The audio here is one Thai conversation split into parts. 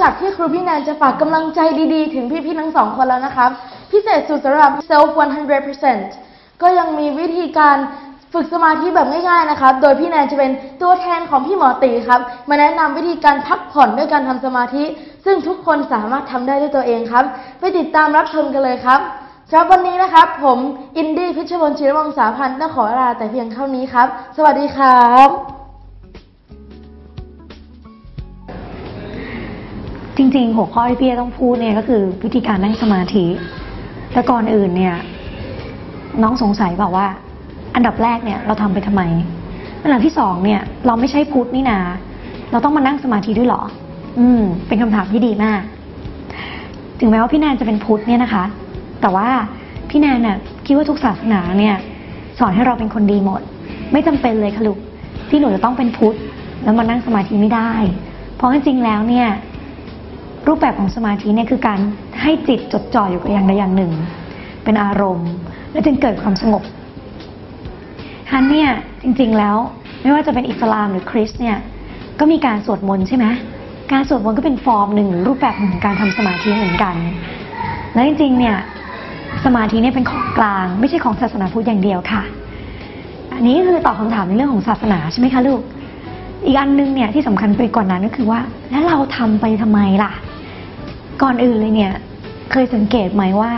จากที่ครูพี่แนนจะฝากกำลังใจดีๆ ถึงพี่ๆทั้งสองคนแล้วนะครับ พิเศษสุดสำหรับ self 100%ก็ยังมีวิธีการฝึกสมาธิแบบง่ายๆนะครับ โดยพี่แนนจะเป็นตัวแทนของพี่หมอตีครับ มาแนะนำวิธีการพักผ่อนด้วยการทำสมาธิ ซึ่งทุกคนสามารถทำได้ด้วยตัวเองครับ ไปติดตามรับชมกันเลยครับสำหรับวันนี้นะครับ ผมอินดี้พิชรพลชิรวงศาพันธ์ต้องขอลาแต่เพียงเท่านี้ครับ สวัสดีครับ จริงๆ หัวข้อที่พี่ต้องพูดเนี่ยก็คือวิธีการนั่งสมาธิแต่ก่อนอื่นเนี่ย น้องสงสัยบอกว่า อันดับแรกเนี่ยเราทำไปทำไม อันดับที่สองเนี่ย เราไม่ใช่พุทธนี่นา เราต้องมานั่งสมาธิด้วยเหรอ อืม เป็นคำถามที่ดีมาก ถึงแม้ว่าพี่แนนจะเป็นพุทธเนี่ยนะคะ แต่ว่าพี่แนนเนี่ยคิดว่าทุกศาสนาเนี่ย สอนให้เราเป็นคนดีหมด ไม่จำเป็นเลยค่ะลูกที่หนูจะต้องเป็นพุทธแล้วมานั่งสมาธิไม่ได้ เพราะจริงๆแล้วเนี่ย รูปแบบของสมาธิเนี่ยคือการให้จิตจดจ่ออยู่กับอย่างใดอย่างหนึ่ง เป็นอารมณ์ และจึงเกิดความสงบฮันเนี่ยจริงๆแล้วไม่ว่าจะเป็นอิสลามหรือคริสเนี่ยก็มีการสวดมนต์ใช่ไหมการสวดมนต์ก็เป็นฟอร์มหนึ่งหรือรูปแบบหนึ่งของการทำสมาธิเหมือนกัน และจริงๆเนี่ยสมาธิเนี่ยเป็นของกลาง ไม่ใช่ของศาสนาพุทธอย่างเดียวค่ะ อันนี้คือตอบคำถามในเรื่องของศาสนาใช่ไหมคะลูก อีกอันนึงเนี่ยที่สำคัญไปกว่านนั้นก็คือว่า แล้วเราทำไปทำไมล่ะ ก่อนอื่นเลยเนี่ย เคยสังเกตไหมว่า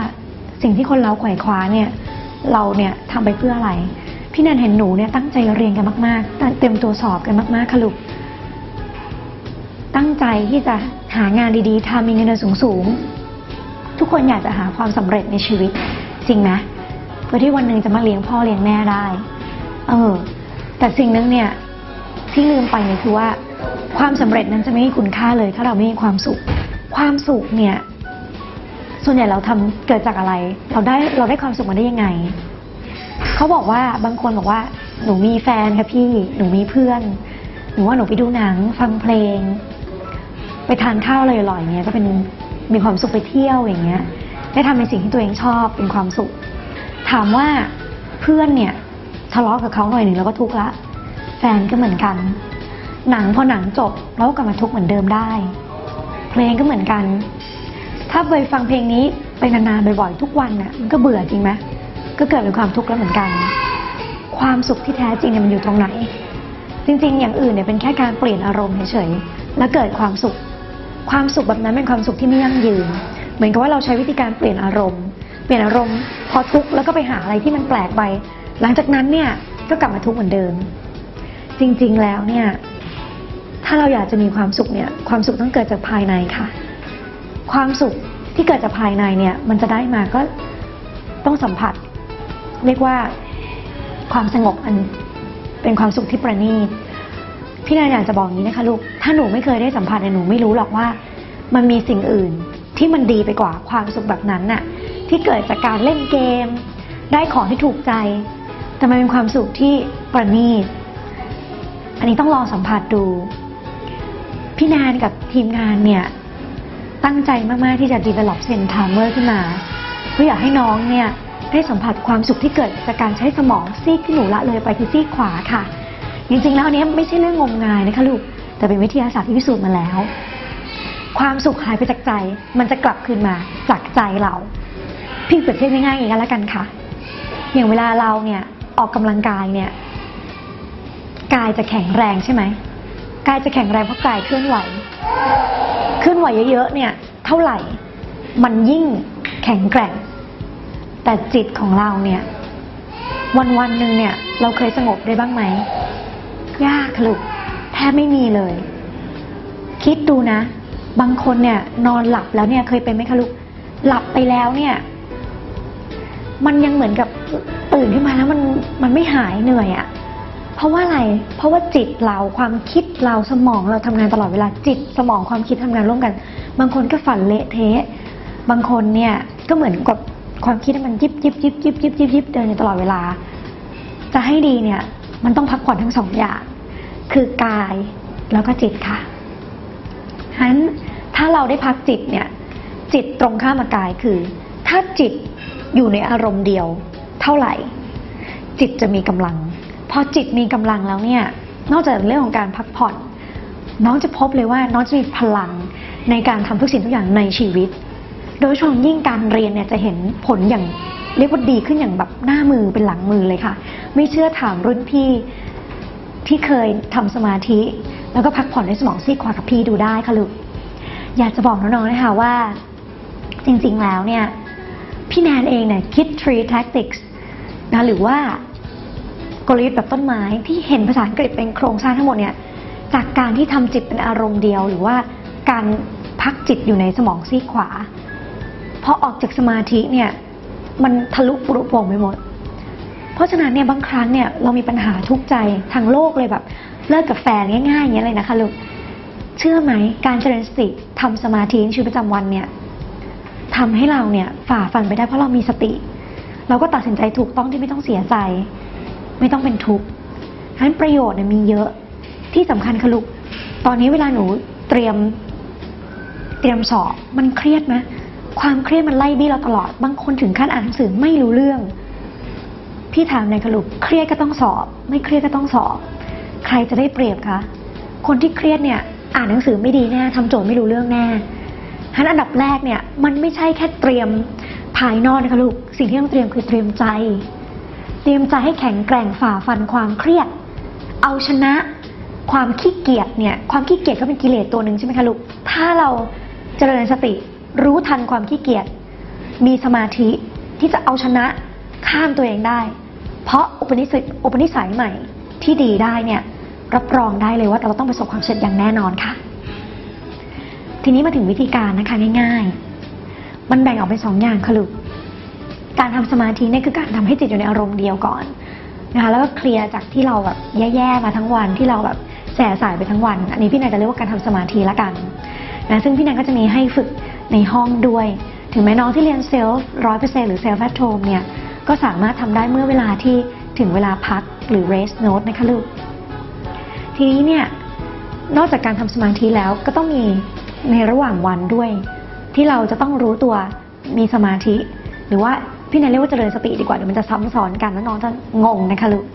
สิ่งที่คนเราไขว่คว้าเนี่ย เราเนี่ยทำไปเพื่ออะไร พี่แนนเห็นหนูเนี่ยตั้งใจเรียนกันมากๆตั้งเต็มตัวสอบกันมากๆค่ะลูกตั้งใจที่จะหางานดีๆทำมีเงินเดือนสูงๆ ทุกคนอยากจะหาความสำเร็จในชีวิต จริงไหมเพื่อที่วันหนึ่งจะมาเลี้ยงพ่อเลี้ยงแม่ได้ เออ แต่สิ่งนึงเนี่ย ที่ลืมไปเนี่ยคือว่า ความสำเร็จนั้นจะไม่มีคุณค่าเลย ถ้าเราไม่มีความสุข ความสุขเนี่ย ส่วนใหญ่เราทำเกิดจากอะไร เราได้เราได้ความสุขมาได้ยังไง เขาบอกว่าบางคนบอกว่า หนูมีแฟนค่ะพี่ หนูมีเพื่อน หนูว่าหนูไปดูหนัง ฟังเพลง ไปทานข้าวอะไรอร่อยๆเงี้ยก็เป็นมีความสุขไปเที่ยวอย่างเงี้ย ได้ทำในสิ่งที่ตัวเองชอบเป็นความสุข ถามว่าเพื่อนเนี่ยทะเลาะกับเขาหน่อยหนึ่งแล้วก็ทุกข์ละ แฟนก็เหมือนกัน หนังพอหนังจบเราก็กลับมาทุกข์เหมือนเดิมได้ เพลงก็เหมือนกัน ถ้าไปฟังเพลงนี้ไปนานๆบ่อยๆทุกวันน่ะมันก็เบื่อจริงไหมก็เกิดเป็นความทุกข์แล้วเหมือนกัน ความสุขที่แท้จริงเนี่ยมันอยู่ตรงไหน จริง ๆ อย่างอื่นเนี่ยเป็นแค่การเปลี่ยนอารมณ์เฉยๆแล้วเกิดความสุข ความสุขแบบนั้นเป็นความสุขที่ไม่ยั่งยืน เหมือนกับว่าเราใช้วิธีการเปลี่ยนอารมณ์ เปลี่ยนอารมณ์ พอทุกข์แล้วก็ไปหาอะไรที่มันแปลกไป หลังจากนั้นเนี่ยก็กลับมาทุกข์เหมือนเดิม จริง ๆ แล้วเนี่ย ถ้าเราอยากจะมีความสุขเนี่ย ความสุขต้องเกิดจากภายในค่ะ ความสุขที่เกิดจากภายในเนี่ย มันจะได้มาก็ต้องสัมผัส เรียกว่าความสงบอันเป็นความสุขที่ประณีตพี่นายอยากจะบอกนี้นะคะลูก ถ้าหนูไม่เคยได้สัมผัสเนี่ยหนูไม่รู้หรอกว่า มันมีสิ่งอื่นที่มันดีไปกว่าความสุขแบบนั้นน่ะ ที่เกิดจากการเล่นเกม ได้ของที่ถูกใจ แต่มันเป็นความสุขที่ประณีต อันนี้ต้องลองสัมผัสดู พี่แนนกับทีมงานเนี่ย ตั้งใจมาก ๆ ที่จะ develop Zen Timer ขึ้นมา เพื่ออยากให้น้องเนี่ย ได้สัมผัสความสุขที่เกิดจากการใช้สมองซีกที่หนูละเลยไปคือซีกขวาค่ะ จริง ๆ แล้วอันนี้ไม่ใช่เรื่องงมงายนะคะลูก แต่เป็นวิทยาศาสตร์ที่พิสูจน์มาแล้ว ความสุขหายไปจากใจ มันจะกลับคืนมาจากใจเรา พี่เปรียบเทียบง่ายๆอย่างนี้แล้วกันค่ะ อย่างเวลาเราเนี่ยออกกำลังกายเนี่ย กายจะแข็งแรงใช่ไหม กายจะแข็งแรงเพราะกายเคลื่อนไหว เคลื่อนไหวเยอะๆเนี่ย เท่าไหร่ มันยิ่งแข็งแกร่ง แต่จิตของเราเนี่ย วันวันๆหนึ่งเนี่ย เราเคยสงบได้บ้างไหม ยากลูกแทบไม่มีเลย คิดดูนะ บางคนเนี่ย นอนหลับแล้วเนี่ยเคยเป็นไหมคะลูก หลับไปแล้วเนี่ย มันยังเหมือนกับตื่นขึ้นมาแล้วมันมันไม่หายเหนื่อยอะ่ะ เพราะว่าอะไร เพราะว่าจิตเราความคิด เราสมองเราทำงานตลอดเวลาจิตสมองความคิดทำงานร่วมกัน บางคนก็ฝันเละเทะ บางคนเนี่ยก็เหมือนกับความคิดมันยิบยิบยิบยิบยิบยิบยิบเดินอยู่ตลอดเวลา จะให้ดีเนี่ยมันต้องพักผ่อนทั้งสองอย่าง คือกายแล้วก็จิตค่ะฉะนั้นถ้าเราได้พักจิตเนี่ยจิตตรงข้ามกับกายคือ ถ้าจิตอยู่ในอารมณ์เดียว เท่าไหร่ จิตจะมีกำลัง พอจิตมีกำลังแล้วเนี่ย นอกจากเรื่องของการพักผ่อน น้องจะพบเลยว่าน้องจะมีพลังในการทำทุกสิ่งทุกอย่างในชีวิต โดยเฉพาะยิ่งการเรียนเนี่ยจะเห็นผลอย่างเรียกว่าดีขึ้นอย่างแบบหน้ามือเป็นหลังมือเลยค่ะ ไม่เชื่อถามรุ่นพี่ที่เคยทำสมาธิ แล้วก็พักผ่อนในสมองซีกขวากับพี่ดูได้ค่ะลูกอยากจะบอกน้องๆนะคะว่า จริงๆแล้วเนี่ยพี่แนนเองเนี่ยคิด three tactics นะหรือว่า กลยุทธ์แบบต้นไม้ที่เห็นภาษาอังกฤษเป็นโครงสร้างทั้งหมดเนี่ยจากการที่ทำจิตเป็นอารมณ์เดียว หรือว่าการพักจิตอยู่ในสมองซีขวาพอออกจากสมาธิเนี่ยมันทะลุปรุโปร่งไปหมด เพราะฉะนั้นเนี่ยบางครั้งเนี่ยเรามีปัญหาทุกใจทางโลกเลยแบบเลิกกับแฟนง่ายๆอย่างเงี้ยเลยนะคะลูกเชื่อไหมการเจริญสติทำสมาธิในชีวิตประจำวันเนี่ยทำให้เราเนี่ยฝ่าฟันไปได้เพราะเรามีสติ เราก็ตัดสินใจถูกต้องที่ไม่ต้องเสียใจ ไม่ต้องเป็นทุกข์ฉะนั้นประโยชน์เนี่ยมีเยอะที่สำคัญคะลูกตอนนี้เวลาหนูเตรียมเตรียมสอบมันเครียดไหมความเครียดมันไล่บี้เราตลอด บางคนถึงขั้นอ่านหนังสือไม่รู้เรื่อง พี่ถามในคะลูกเครียดก็ต้องสอบ ไม่เครียดก็ต้องสอบ ใครจะได้เปรียบคะคนที่เครียดเนี่ย อ่านหนังสือไม่ดีแน่ทำโจทย์ไม่รู้เรื่องแน่ฉะนั้นอันดับแรกเนี่ย มันไม่ใช่แค่เตรียมภายนอกนะคะลูก สิ่งที่ต้องเตรียมคือเตรียมใจ เตรียมใจให้แข็งแกร่งฝ่าฟันความเครียด เอาชนะความขี้เกียจเนี่ย ความขี้เกียจก็เป็นกิเลสตัวหนึ่งใช่ไหมคะลูก ถ้าเราเจริญสติรู้ทันความขี้เกียจ มีสมาธิที่จะเอาชนะข้ามตัวเองได้ เพราะอุปนิสัยอุปนิสัยใหม่ที่ดีได้เนี่ย รับรองได้เลยว่าเราต้องประสบความสำเร็จอย่างแน่นอนค่ะ ทีนี้มาถึงวิธีการนะคะง่าย ๆ มันแบ่งออกเป็นสองอย่างค่ะลูก การทำสมาธิเนี่ยคือการทำให้จิตอยู่ในอารมณ์เดียวก่อนนะคะแล้วก็เคลียร์จากที่เราแบบแย่ๆมาทั้งวันที่เราแบบแสบสายไปทั้งวัน อันนี้พี่นายจะเรียกว่าการทำสมาธิละกันนะซึ่งพี่นายก็จะมีให้ฝึกในห้องด้วย ถึงแม้น้องที่เรียน SELF ร้อยเปอร์เซ็นต์หรือ SELF at Home เนี่ยก็สามารถทำได้เมื่อเวลาที่ถึงเวลาพักหรือ rest note นะคะลูก ทีนี้เนี่ยนอกจากการทำสมาธิแล้วก็ต้องมีในระหว่างวันด้วย ที่เราจะต้องรู้ตัวมีสมาธิ หรือว่า พี่นายเรียกว่าเจริญสติดีกว่าเดี๋ยวมันจะซ้ำซ้อนกันแล้วน้องจะงงนะคะลูก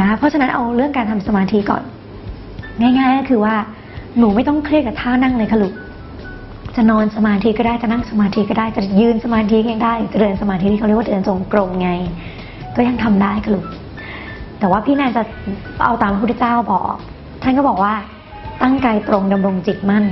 นะเพราะฉะนั้นเอาเรื่องการทำสมาธิก่อน ง่ายๆก็คือว่าหนูไม่ต้องเครียดกับท่านั่งเลยค่ะลูกจะนอนสมาธิก็ได้จะนั่งสมาธิก็ได้จะยืนสมาธิก็ได้จะเดินสมาธิที่เขาเรียกว่าเดินจงกรมไง ก็ยังทำได้ค่ะลูกแต่ว่าพี่แนนจะเอาตามพระพุทธเจ้าบอก ท่านก็บอกว่าตั้งกายตรงดำรงจิตมั่น